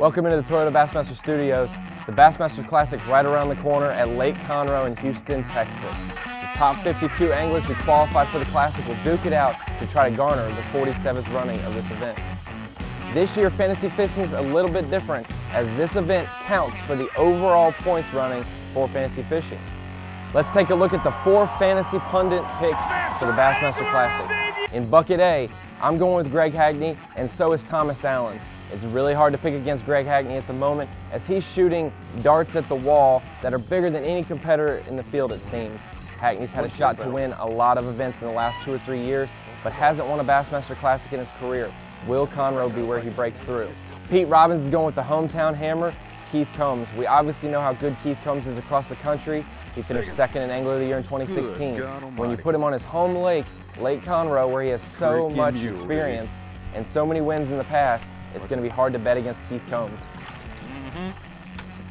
Welcome into the Toyota Bassmaster Studios. The Bassmaster Classic right around the corner at Lake Conroe in Houston, Texas. The top 52 anglers who qualify for the Classic will duke it out to try to garner the 47th running of this event. This year, fantasy fishing is a little bit different as this event counts for the overall points running for fantasy fishing. Let's take a look at the four fantasy pundit picks for the Bassmaster Classic. In bucket A, I'm going with Greg Hackney, and so is Thomas Allen. It's really hard to pick against Greg Hackney at the moment as he's shooting darts at the wall that are bigger than any competitor in the field, it seems. Hackney's had a shot to win a lot of events in the last two or three years, but hasn't won a Bassmaster Classic in his career. Will Conroe be where he breaks through? Pete Robbins is going with the hometown hammer, Keith Combs. We obviously know how good Keith Combs is across the country. He finished second in Angler of the Year in 2016. When you put him on his home lake, Lake Conroe, where he has so much experience and so many wins in the past, it's going to be hard to bet against Keith Combs. Mm -hmm.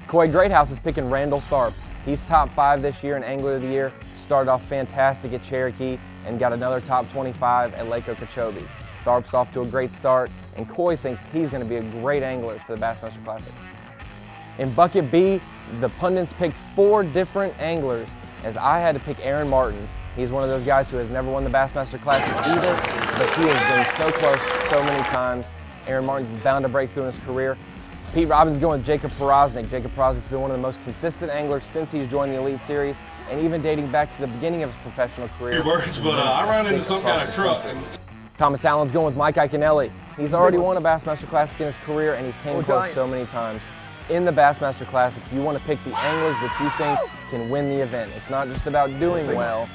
Coy Greathouse is picking Randall Tharp. He's top five this year in Angler of the Year. Started off fantastic at Cherokee and got another top 25 at Lake Okeechobee. Tharp's off to a great start, and Coy thinks he's going to be a great angler for the Bassmaster Classic. In bucket B, the pundits picked four different anglers as I had to pick Aaron Martens. He's one of those guys who has never won the Bassmaster Classic either, but he has been so close so many times. Aaron Martens is bound to break through in his career. Pete Robbins is going with Jacob Powroznik. Jacob Powroznik's been one of the most consistent anglers since he's joined the Elite Series, and even dating back to the beginning of his professional career. Words, but uh, I ran into some kind of truck. Thomas Allen's going with Mike Iaconelli. He's already won a Bassmaster Classic in his career, and he's came close so many times. In the Bassmaster Classic, you want to pick the anglers that you think can win the event. It's not just about doing well.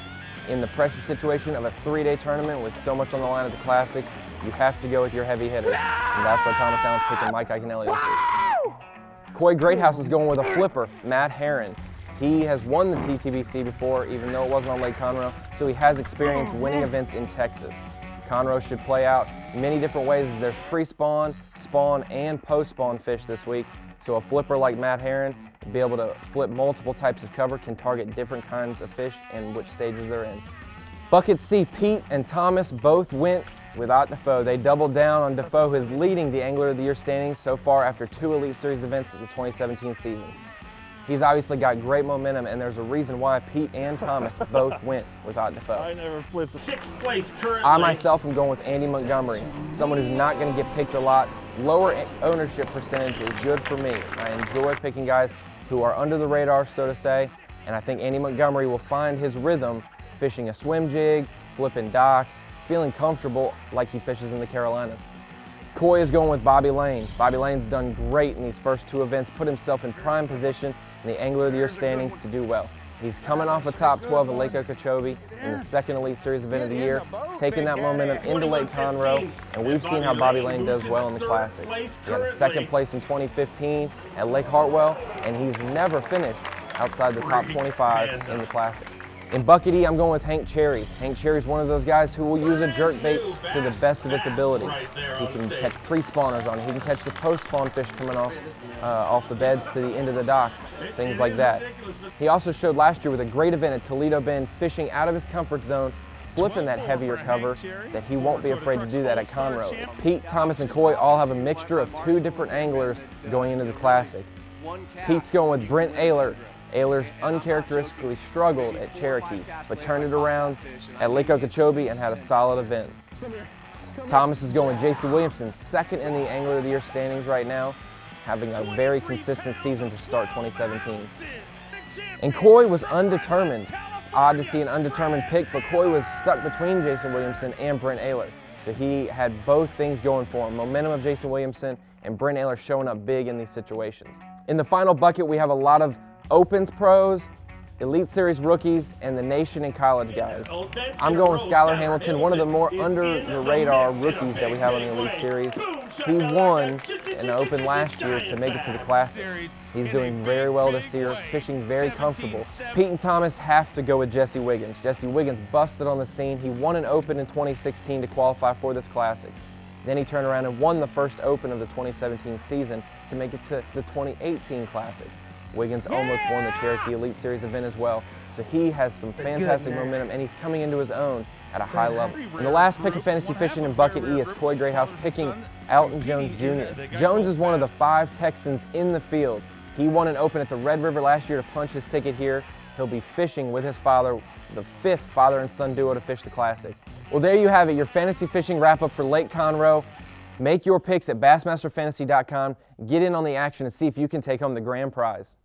In the pressure situation of a three-day tournament with so much on the line at the Classic, you have to go with your heavy hitter. And that's why Thomas Allen's picking Mike Iaconelli this week. Coy Greathouse is going with a flipper, Matt Herren. He has won the TTBC before, even though it wasn't on Lake Conroe, so he has experience winning events in Texas. Conroe should play out many different ways as there's pre-spawn, spawn, and post-spawn fish this week. So a flipper like Matt Herren, be able to flip multiple types of cover, can target different kinds of fish and which stages they're in. Bucket C, Pete and Thomas both went with Ott Defoe. They doubled down on Defoe, who is leading the Angler of the Year standings so far after two Elite Series events of the 2017 season. He's obviously got great momentum, and there's a reason why Pete and Thomas both went with Ott Defoe. I never flipped the sixth place currently. I myself am going with Andy Montgomery, someone who's not going to get picked a lot. Lower ownership percentage is good for me. I enjoy picking guys who are under the radar, so to say, and I think Andy Montgomery will find his rhythm fishing a swim jig, flipping docks, feeling comfortable like he fishes in the Carolinas. Coy is going with Bobby Lane. Bobby Lane's done great in these first two events, put himself in prime position in the Angler of the Year standings to do well. He's coming off a top 12 at Lake Okeechobee in the second Elite Series event of the year, taking that momentum into Lake Conroe, and we've seen how Bobby Lane does well in the Classic. He got a second place in 2015 at Lake Hartwell, and he's never finished outside the top 25 in the Classic. In bucket E, I'm going with Hank Cherry. Hank Cherry is one of those guys who will use a jerk bait to the best of its ability. He can catch pre-spawners on it. He can catch the post-spawn fish coming off uh, off the beds to the end of the docks, things like that. He also showed last year with a great event at Toledo Bend, fishing out of his comfort zone, flipping that heavier cover, that he won't be afraid to do that at Conroe. Pete, Thomas, and Coy all have a mixture of two different anglers going into the Classic. Pete's going with Brent Ehrler, Ehrler's uncharacteristically struggled at Cherokee, but turned it around at Lake Okeechobee and had a solid event. Thomas is going Jason Williamson, second in the Angler of the Year standings right now, having a very consistent season to start 2017. And Coy was undetermined. It's odd to see an undetermined pick, but Coy was stuck between Jason Williamson and Brent Ehrler. So he had both things going for him, momentum of Jason Williamson and Brent Ehrler showing up big in these situations. In the final bucket, we have a lot of Opens pros, Elite Series rookies, and the nation and college guys. I'm going with Skylar Hamilton, one of the more under the radar rookies that we have on the Elite Series. He won an Open last year to make it to the Classic. He's doing very well this year, fishing very comfortable. Pete and Thomas have to go with Jesse Wiggins. Jesse Wiggins busted on the scene. He won an Open in 2016 to qualify for this Classic. Then he turned around and won the first Open of the 2017 season to make it to the 2018 Classic. Wiggins almost won the Cherokee Elite Series event as well. So he has some fantastic momentum and he's coming into his own at a high level. And the last pick of fantasy fishing in Bucket E is Coy Greathouse picking Alton Jones Jr. Jones is one of the five Texans in the field. He won an open at the Red River last year to punch his ticket here. He'll be fishing with his father, the fifth father and son duo to fish the Classic. Well, there you have it, your fantasy fishing wrap up for Lake Conroe. Make your picks at bassmasterfantasy.com. Get in on the action and see if you can take home the grand prize.